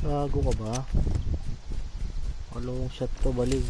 Gago ka ba? Long shot to, balig.